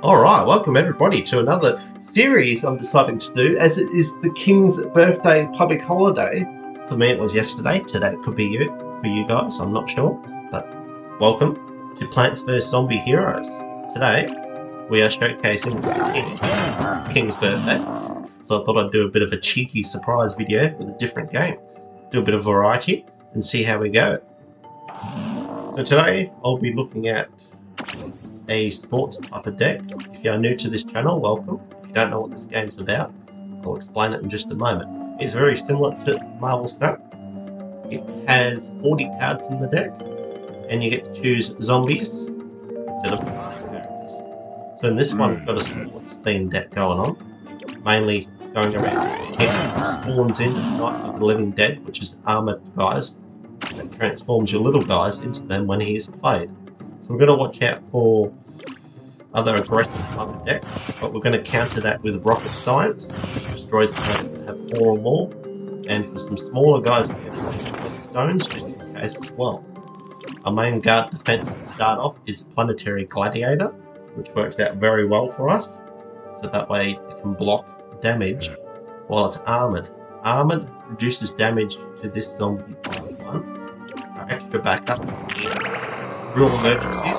Alright, welcome everybody to another series I'm deciding to do as it is the King's birthday public holiday. For me it was yesterday, today it could be you, for you guys, I'm not sure. But welcome to Plants vs Zombie Heroes. Today we are showcasing King, King's birthday. So I thought I'd do a bit of a cheeky surprise video with a different game. Do a bit of variety and see how we go. So today I'll be looking at a sports type of deck. If you are new to this channel, welcome. If you don't know what this game's about, I'll explain it in just a moment. It's very similar to Marvel Snap. It has 40 cards in the deck, and you get to choose zombies instead of characters. So in this one, we've got a sports themed deck going on, mainly going around getting spawns in Night of the Living Dead, which is armored guys that transforms your little guys into them when he is played. So we're going to watch out for other aggressive type decks, but we're going to counter that with Rocket Science, which destroys cards that have four or more, and for some smaller guys, we have Stones, just in case as well. Our main guard defense to start off is Planetary Gladiator, which works out very well for us, so that way it can block damage while it's armored. Armored reduces damage to this zombie by one. Our extra backup Real emergencies.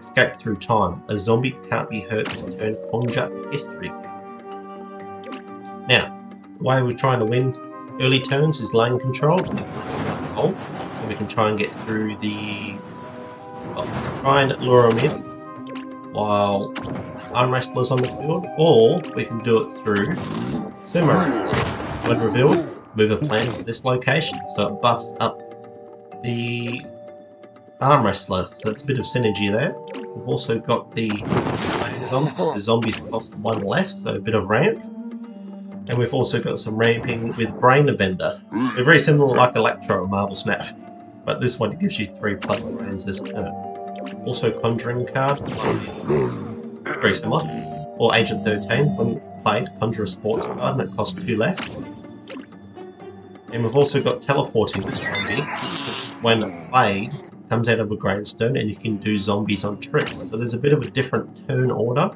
Escape through time. A zombie can't be hurt this turn. Conjure history. Now, the way we're trying to win early turns is lane control. Oh, so we can try and get through the... Well, try and lure them in while arm wrestlers on the field, or we can do it through sumo wrestling. When revealed, move a plant to this location, so it buffs up the arm wrestler, so that's a bit of synergy there. We've also got the zombies. The zombies cost one less, so a bit of ramp. And we've also got some ramping with Brain Vendor. They're very similar like Electro or Marvel Snap, but this one gives you three plus brains this turn. Also Conjuring card, very similar. Or Agent 13, when played, conjure a sports card and it costs two less. And we've also got Teleporting Zombie, which when played comes out of a grindstone and you can do zombies on tricks. So there's a bit of a different turn order.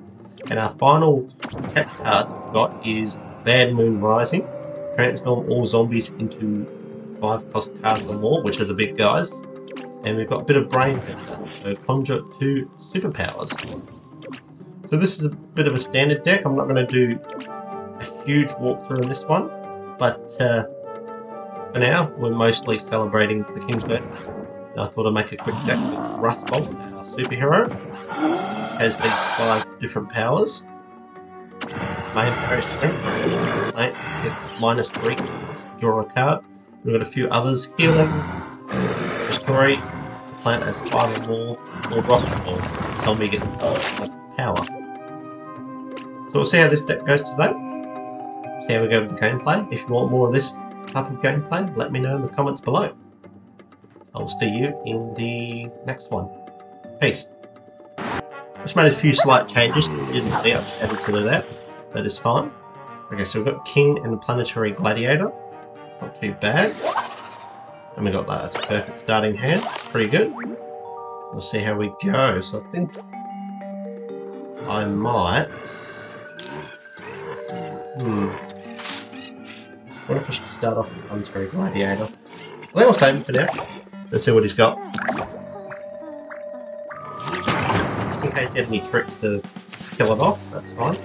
And our final tech card we've got is Bad Moon Rising. Transform all zombies into 5 cost cards or more, which are the big guys. And we've got a bit of Brain power, so conjure two superpowers. So this is a bit of a standard deck. I'm not going to do a huge walkthrough in this one. But uh, for now, we're mostly celebrating the King's birthday. I thought I'd make a quick deck with Rustbolt, our superhero. Has these five different powers. Main parish strength, minus three draw a card. We've got a few others. Healing, Destroy, the plant has five or more, or rock ball. Zombie gets power. So we'll see how this deck goes today. See how we go with the gameplay. If you want more of this type of gameplay, let me know in the comments below. I'll see you in the next one. Peace. Just made a few slight changes. Didn't see I've added to that. That is fine. Okay, so we've got King and Planetary Gladiator. Not too bad. And we got that. It's a perfect starting hand. Pretty good. We'll see how we go. So I think I might. Hmm. What if I should start off with Planetary Gladiator? I think I'll save him for now. Let's see what he's got. Just in case he had any tricks to kill it off, that's fine.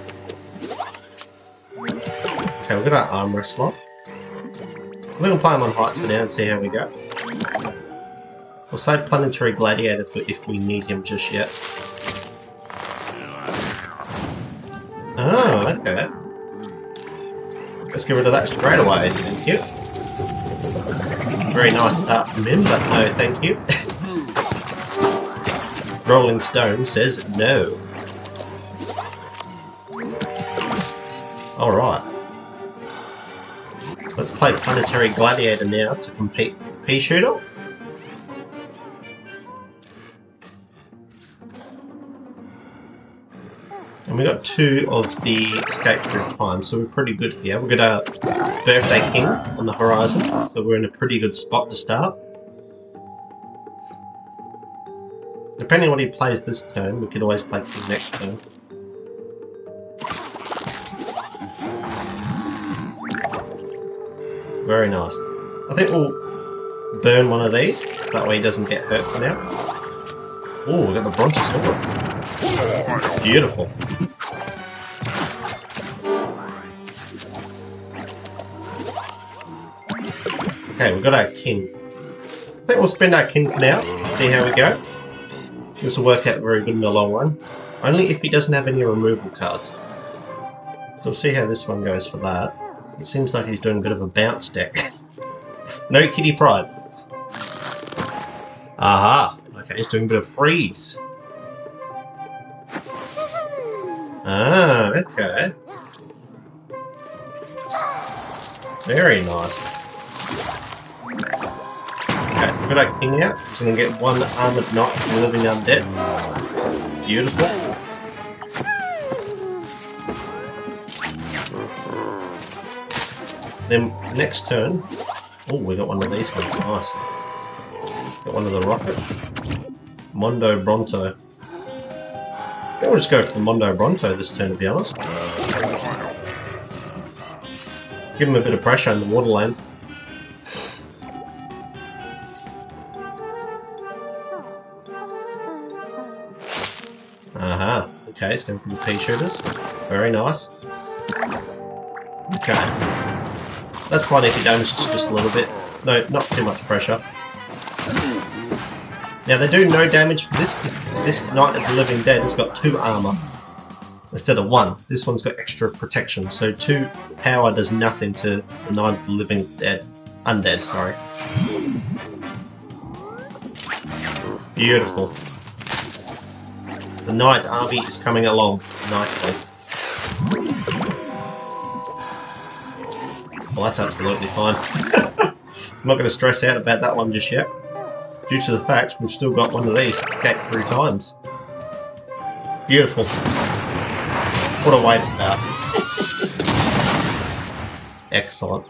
Okay, we've got our arm wrestler. I think we'll play him on heights for now and see how we go. We'll save Planetary Gladiator for if we need him just yet. Oh, okay. Let's get rid of that straight away, thank you very nice start from him, but no thank you. Rolling Stone says no. Alright. Let's play Planetary Gladiator now to compete with the Pea Shooter. we got two of the escape through time, so we're pretty good here. We've got our birthday king on the horizon, so we're in a pretty good spot to start. Depending on what he plays this turn, we could always play king next turn. Very nice. I think we'll burn one of these, that way he doesn't get hurt for now. Oh, we got the brontosaurus! Beautiful. Okay, we've got our king. I think we'll spend our king for now, see how we go. This will work out very good in the long run. Only if he doesn't have any removal cards. So we'll see how this one goes for that. It seems like he's doing a bit of a bounce deck. no kitty pride. Aha! Okay, he's doing a bit of freeze. Ah, okay. Very nice. Okay, we've got our king out. So we're going to get one armored knight from Living Undead. Beautiful. Then next turn, oh, we got one of these ones. Nice. Got one of the rocket. Mondo Bronto. I think we'll just go for the Mondo Bronto this turn, to be honest. Give him a bit of pressure in the water Okay, it's going for the pea shooters. Very nice. Okay. That's fine if he damages just a little bit. No, not too much pressure. Now they do no damage for this because this Knight of the Living Dead has got two armor instead of one. This one's got extra protection, so two power does nothing to the Knight of the Living Dead. Undead, sorry. Beautiful. The Knight army is coming along nicely. Well, that's absolutely fine. I'm not going to stress out about that one just yet. Due to the fact we've still got one of these escape three times. Beautiful. What a way to start. Excellent.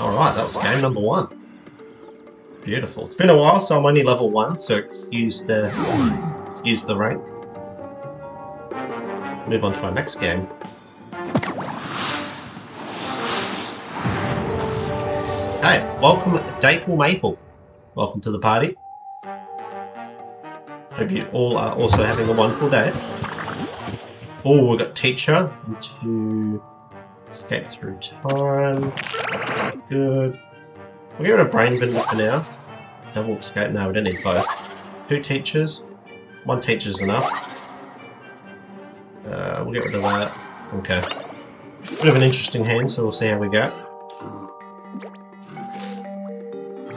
Alright, that was game number one. Beautiful. It's been a while, so I'm only level 1, so excuse the excuse the rank. Move on to our next game. Hey, welcome Dapple Maple. Welcome to the party. Hope you all are also having a wonderful day. Oh, we've got Teacher to escape through time. Good. We'll get rid of Brain Vendor for now. Double escape, no, we don't need both. Two teachers. One teacher's enough. Uh, we'll get rid of that. Okay. Bit of an interesting hand, so we'll see how we go.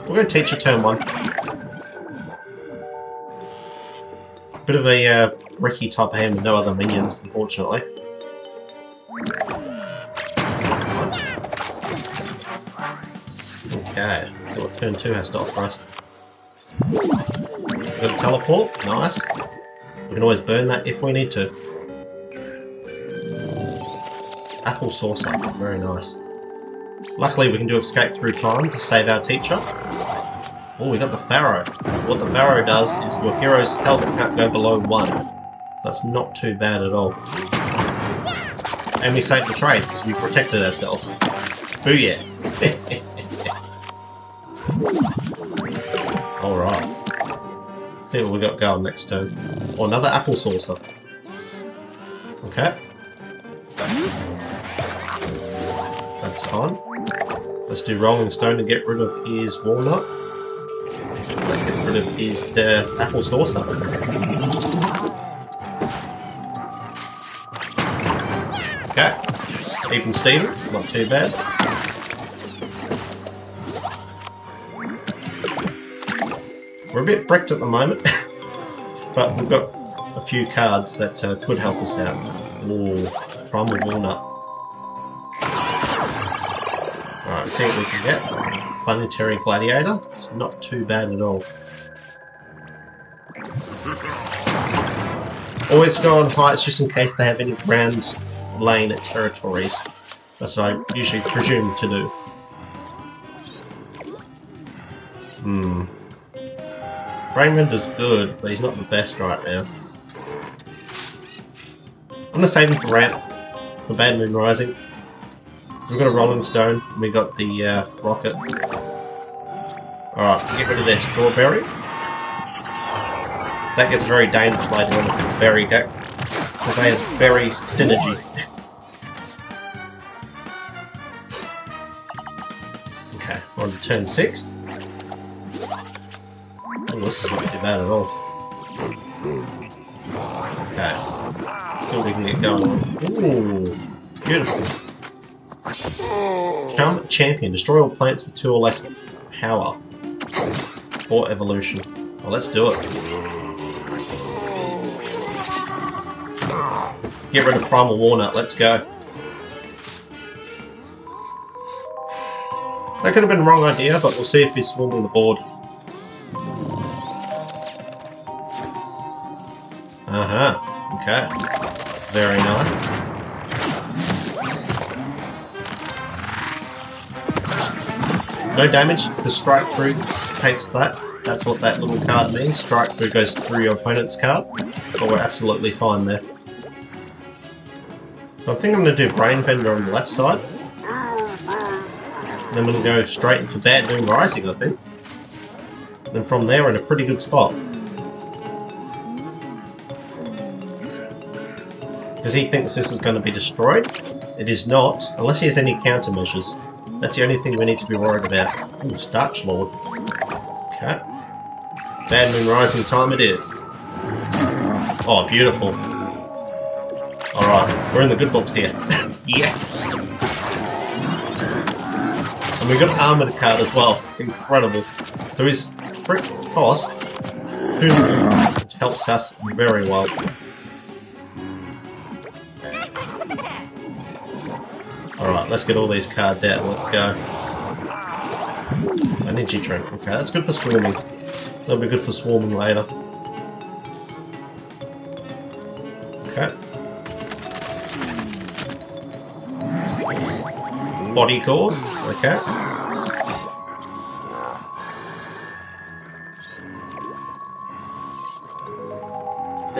We're going to teacher turn one. Bit of a uh, Ricky type hand with no other minions, unfortunately. Okay, what turn 2 has to offer us. Got a teleport, nice. We can always burn that if we need to. Apple saucer, very nice. Luckily we can do escape through time to save our teacher. Oh, we got the Pharaoh. What the Pharaoh does is your hero's health can't go below 1. So that's not too bad at all. And we saved the trade because we protected ourselves. Booyah! What we got going next turn. Another apple saucer. Okay. That's fine. Let's do Rolling Stone to get rid of his walnut. Get rid of his uh, apple saucer. Okay. Even Steven, not too bad. We're a bit bricked at the moment, but we've got a few cards that uh, could help us out. Ooh, Primal Walnut. Alright, see what we can get. Planetary Gladiator. It's not too bad at all. Always go on heights just in case they have any ground lane territories. That's what I usually presume to do. Is good, but he's not the best right now. I'm gonna save him for Ramp, for Bad Moon Rising. We've got a Rolling Stone, we got the uh, Rocket. Alright, get rid of their Strawberry. That gets very dangerous later on the Berry deck, because they have very synergy. okay, on to turn 6. This is not too bad at all. Okay. What we can get going. Ooh, beautiful. Charm Champion. Destroy all plants with two or less power. Or evolution. Well, let's do it. Get rid of Primal Walnut. Let's go. That could have been the wrong idea, but we'll see if he's swarming the board. Okay. Very nice. No damage, the strike through takes that. That's what that little card means. Strike through goes through your opponent's card. But we're absolutely fine there. So I think I'm going to do Brain Vendor on the left side. And then we'll go straight into Bad Moon Rising, I think. Then from there, we're in a pretty good spot. Because he thinks this is going to be destroyed. It is not, unless he has any countermeasures. That's the only thing we need to be worried about. Ooh, Starch Lord. Okay. Bad Moon Rising time it is. Oh, beautiful. Alright, we're in the good books here. yeah. And we got an armored card as well. Incredible. So he's bricks the cost, which helps us very well. Let's get all these cards out and let's go. Energy drink, okay, that's good for swarming. That'll be good for swarming later. Okay. Body cord, okay.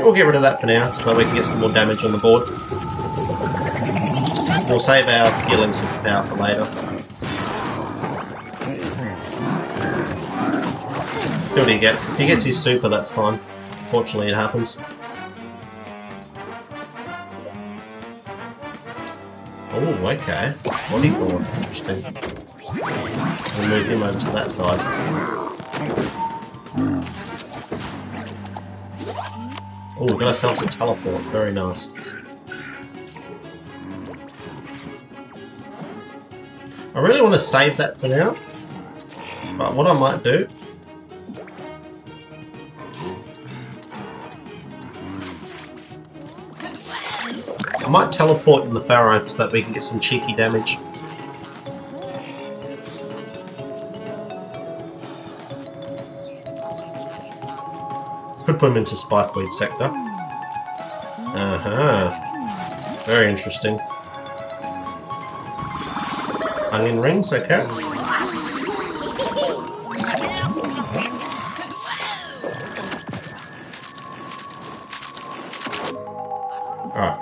we'll get rid of that for now, so that we can get some more damage on the board. We'll save our healing superpower for later. See what he gets. If he gets his super, that's fine. Fortunately, it happens. Oh, okay. Body. Interesting. We'll move him over to that side. Oh, we got ourselves a teleport. Very nice. I really want to save that for now. But what I might do... I might teleport in the Pharaoh so that we can get some cheeky damage. Could put him into Spikeweed sector. Uh-huh. Very interesting. Onion rings, okay. Alright.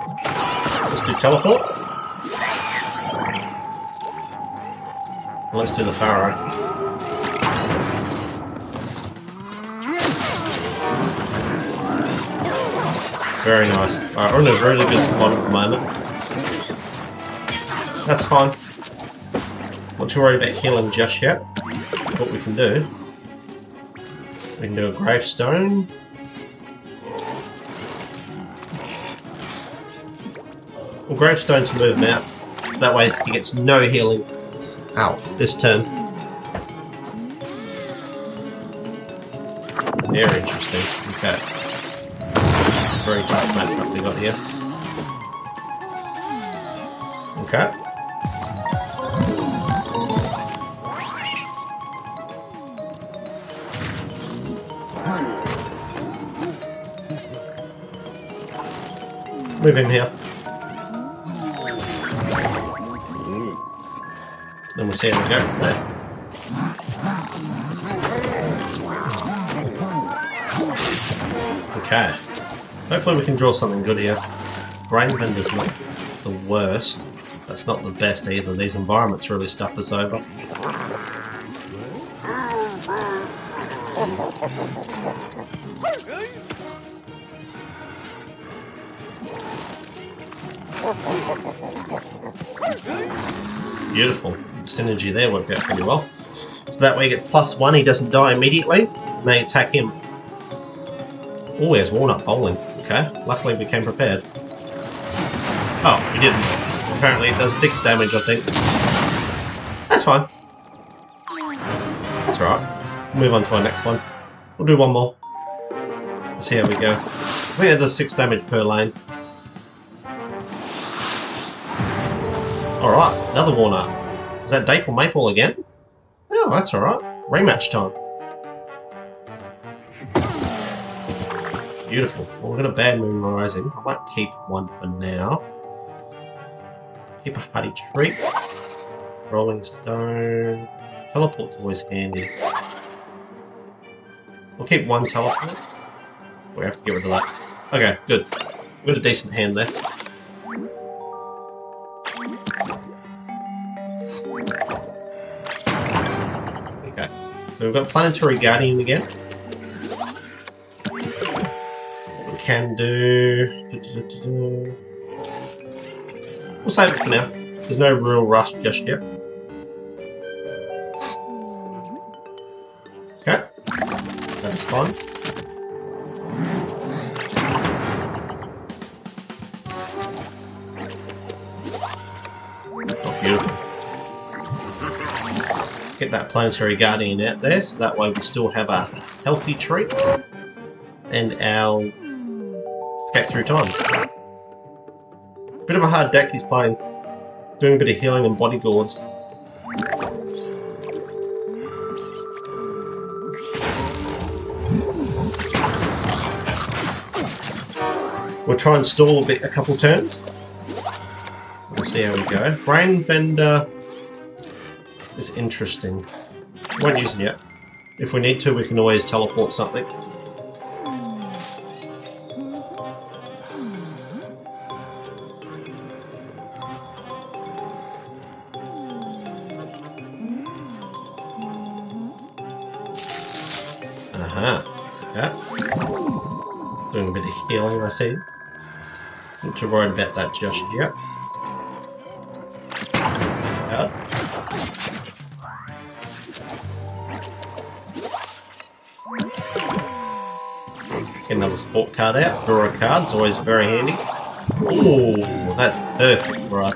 Let's do teleport. Let's do the Pharaoh. Very nice. Alright, we're in a really good spot at the moment. That's fine. Too worried about healing just yet. What we can do, we can do a gravestone. Well, gravestone to move him out. That way he gets no healing out this turn. Very interesting. Okay. Very tough matchup we got here. Okay. Move him here. Then we'll see how we go there. Okay. Hopefully we can draw something good here. Brain Vendor's not the worst. That's not the best either. These environments really stuff us over. The synergy there worked out pretty well. So that way he gets plus one, he doesn't die immediately, and they attack him. Oh, he has walnut bowling. Okay, luckily we came prepared. Oh, we didn't. Apparently it does six damage, I think. That's fine. That's right. Move on to our next one. We'll do one more. Let's see how we go. I think it does six damage per lane. Alright, another walnut. That Dapple Maple again? Oh, that's alright. Rematch time. Beautiful. Well, we're going to Bad Moon Rising. I might keep one for now. Keep a Hardy Treat. Rolling Stone. Teleport's always handy. We'll keep one teleport. We have to get rid of that. Okay, good. We've got a decent hand there. So we've got Planetary Guardian again. We can do... We'll save it for now. There's no real rush just yet. Okay. That's fine. Planetary Guardian out there, so that way we still have our healthy treats and our escape through times. Bit of a hard deck he's playing. Doing a bit of healing and bodyguards. We'll try and stall a bit, a couple turns. We'll see how we go. Brain Vendor is interesting. Won't use it yet. If we need to, we can always teleport something. Aha. Yeah. Doing a bit of healing, I see. Not too worried about that just yet. Get another sport card out. Draw a card, it's always very handy. Oh, that's perfect for us.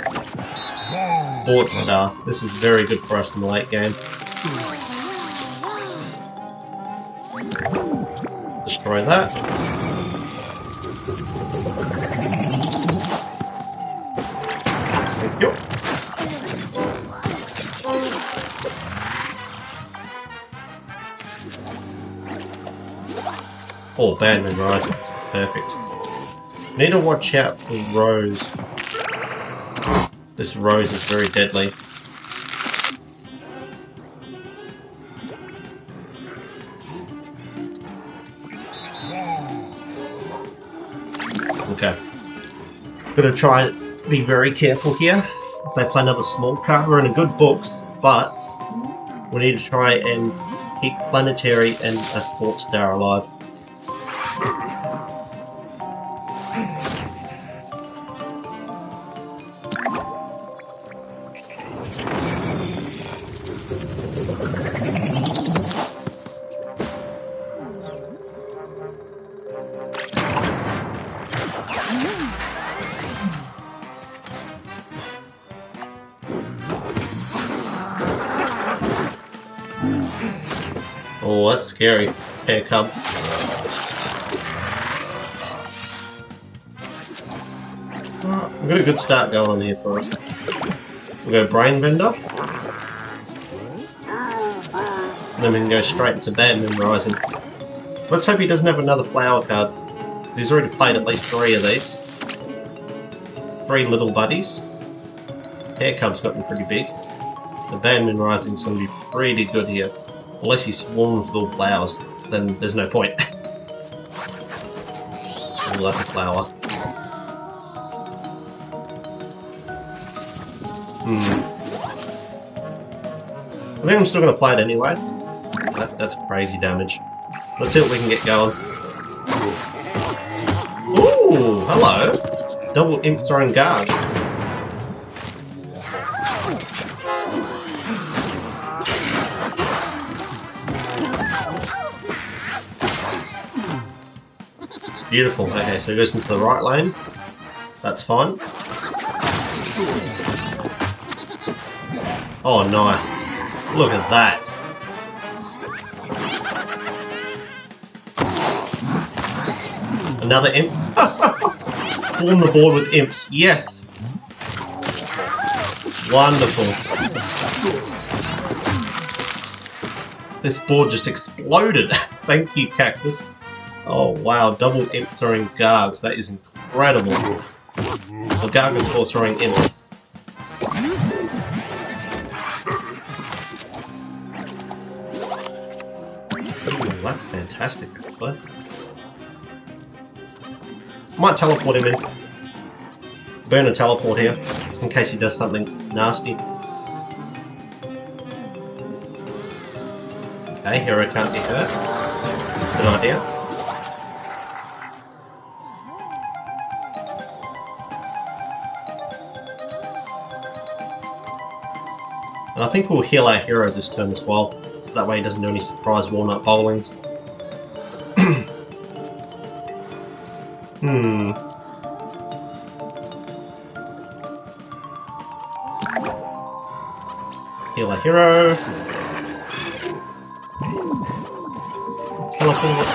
Sports Star. This is very good for us in the late game. Destroy that. Oh, Bad Moon Rising. This is perfect. Need to watch out for Rose. This Rose is very deadly. Okay. Gonna try and be very careful here. They play another small card. We're in a good books, but we need to try and keep Planetary and a Sports Star alive. Scary. Here, come. We've got a good start going on here for us. We'll go Brain Vendor. Then we can go straight to into Bad Moon Rising. Let's hope he doesn't have another flower card. He's already played at least three of these. Three little buddies. Pear Cub's gotten pretty big. The Rising's going to be pretty good here. Unless he swarms with all flowers, then there's no point. oh, that's a flower. Hmm. I think I'm still going to play it anyway. That, that's crazy damage. Let's see what we can get going. Ooh, hello. Double imp throwing guards. Beautiful. Okay, so it goes into the right lane. That's fine. Oh, nice. Look at that. Another imp. Form the board with imps. Yes. Wonderful. This board just exploded. Thank you, Cactus. Oh wow, double imp throwing Gargs. That is incredible. A Gargantuar throwing imp. Ooh, that's fantastic, actually. Might teleport him in. Burn a teleport here, in case he does something nasty. Okay, hero can't be hurt. Good idea. And I think we'll heal our hero this turn as well. So that way he doesn't do any surprise walnut bowlings. hmm. Heal our hero. Teleport.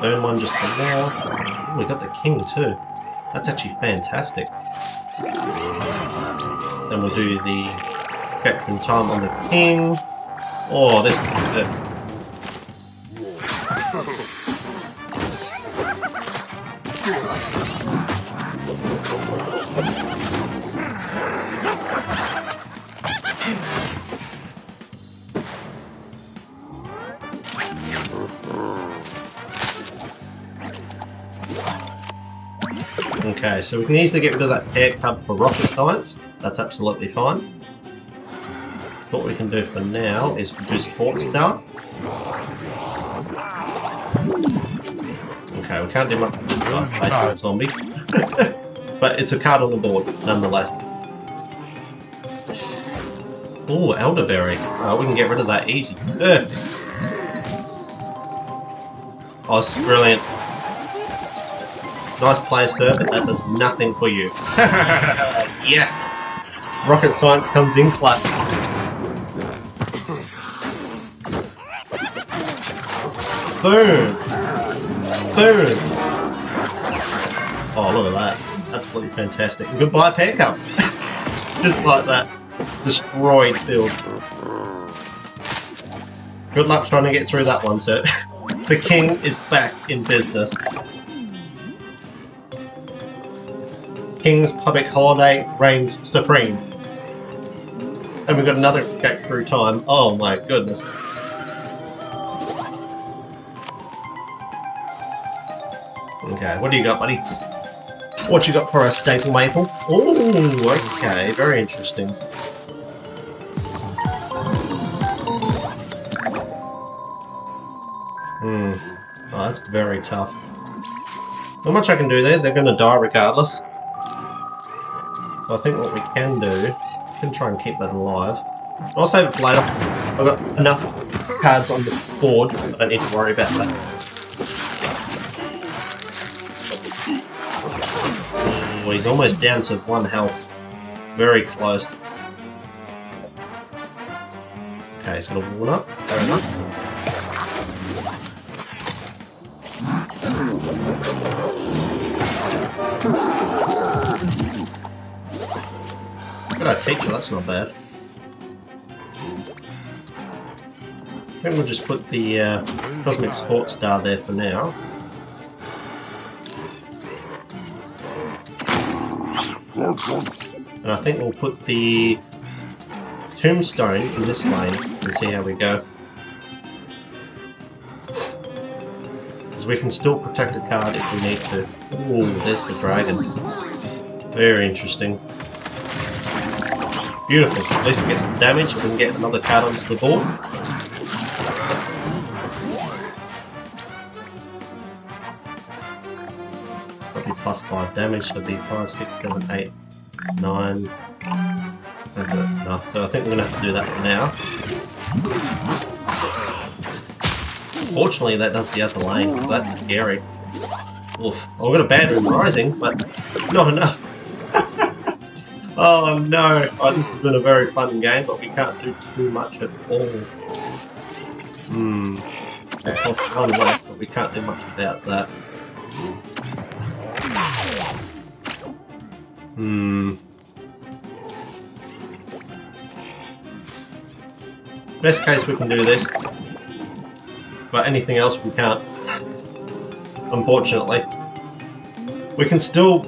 Burn one just for now. We got the king too. That's actually fantastic. Then we'll do the Spectrum time on the king. Oh, this is good. Okay, so we can easily get rid of that Pear Cub for rocket science. That's absolutely fine what we can do for now is do sports car. Okay, we can't do much with this guy, baseball zombie. but it's a card on the board, nonetheless. Oh, elderberry. Oh, we can get rid of that easy. Ugh. Oh, this is brilliant. Nice play, sir, but that does nothing for you. yes! Rocket science comes in clutch. Boom! Boom! Oh, look at that. Absolutely fantastic. Goodbye, Pickup! Just like that. Destroyed field. Good luck trying to get through that one, sir. the king is back in business. King's public holiday reigns supreme. And we've got another escape through time. Oh my goodness. Okay, what do you got, buddy? What you got for us, Staple Maple? Oh, okay, very interesting. Hmm. Oh, that's very tough. Not much I can do there, they're going to die regardless. I think what we can do, we can try and keep that alive. I'll save it for later. I've got enough cards on the board, I don't need to worry about that. Well, he's almost down to one health. Very close. Okay, he's got a warn up. Fair enough. Our teacher, that's not bad. I think we'll just put the uh, Cosmic Sports Star there for now. And I think we'll put the tombstone in this lane and see how we go. Because we can still protect a card if we need to. Ooh, there's the dragon. Very interesting. Beautiful. At least we get some damage. We can get another card onto the board. That'll be plus 5 damage. That'll be 5, 6, 7, 8, 9. That's enough. So I think we're to have to do that for now. Fortunately, that does the other lane. That's scary. Oof. I've got a Bad Moon Rising, but not enough. oh no! Oh, this has been a very fun game, but we can't do too much at all. Hmm. one left, but we can't do much about that. Hmm. Best case we can do this, but anything else we can't unfortunately. We can still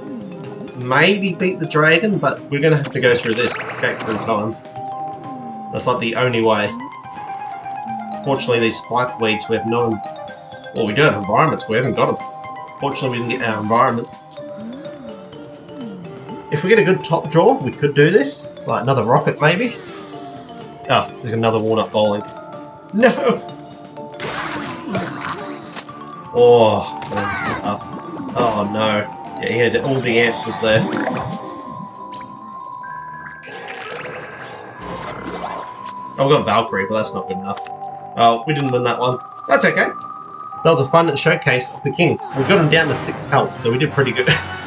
maybe beat the dragon, but we're going to have to go through this through time. That's like the only way. Fortunately, these spike weeds we have no... Well, we do have environments, we haven't got them. Fortunately, we didn't get our environments. If we get a good top draw, we could do this. Like another rocket, maybe. Oh, there's another walnut bowling. No! Oh, this is tough. Oh no. Yeah, he had all the answers there. Oh, we got Valkyrie, but that's not good enough. Oh, we didn't win that one. That's okay. That was a fun showcase of the king. We got him down to 6 health, so we did pretty good.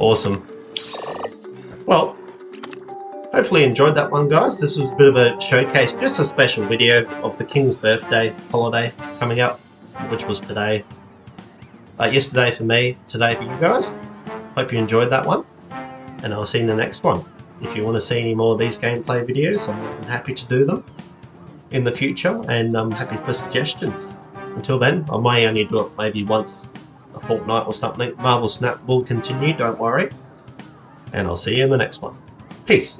awesome. Well, Hopefully you enjoyed that one guys. This was a bit of a showcase, just a special video of the King's birthday holiday coming up, which was today. Uh, yesterday for me, today for you guys. Hope you enjoyed that one, and I'll see you in the next one. If you want to see any more of these gameplay videos, I'm more than happy to do them in the future, and I'm happy for suggestions. Until then, I may only do it maybe once a fortnight or something. Marvel Snap will continue, don't worry. And I'll see you in the next one. Peace.